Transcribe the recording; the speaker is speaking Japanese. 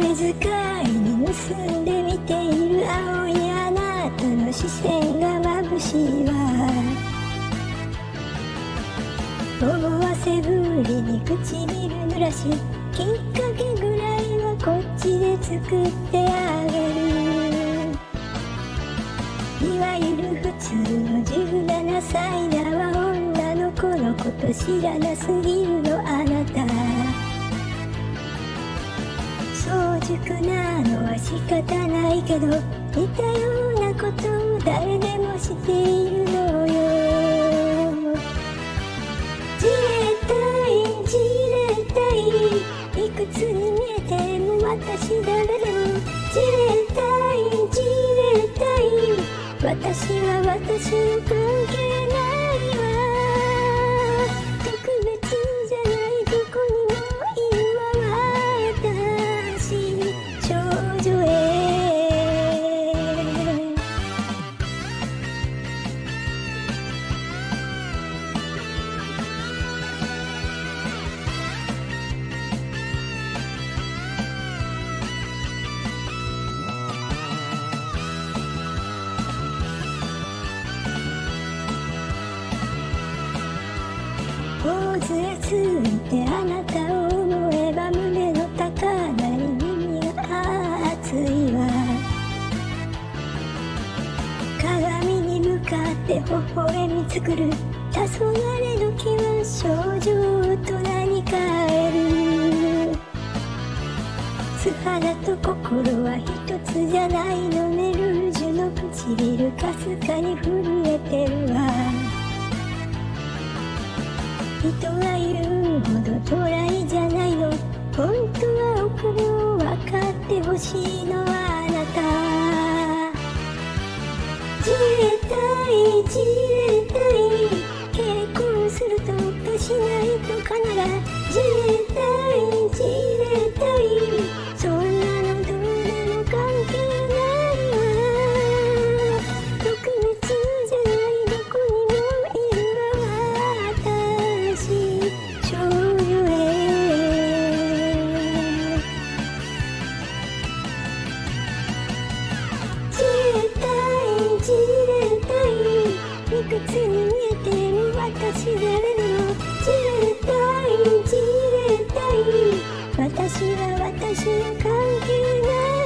遣いに盗んで見ている青いあなたの視線が眩しいわ。思わせぶりに唇濡らしきっかけぐらいはこっちで作ってあげる。いわゆる。普通の17歳だわ女の子のこと知らなすぎる。のあなた熟なのは仕方ないけど似たようなことを誰でもしているのよ。じれったいじれったいいくつに見えても私誰でもじれったいじれったい私は私のポーズへついてあなたを思えば胸の高鳴り耳が熱いわ。鏡に向かって微笑み作る。黄昏時は少女大人に。変える素肌と心は一つじゃないのねルージュいるほどドライじゃないの。本当は奥を分かってほしいのはあなた。自衛隊自衛隊。結婚するとかしないとかなら自衛隊自衛隊。私は私は関係ない。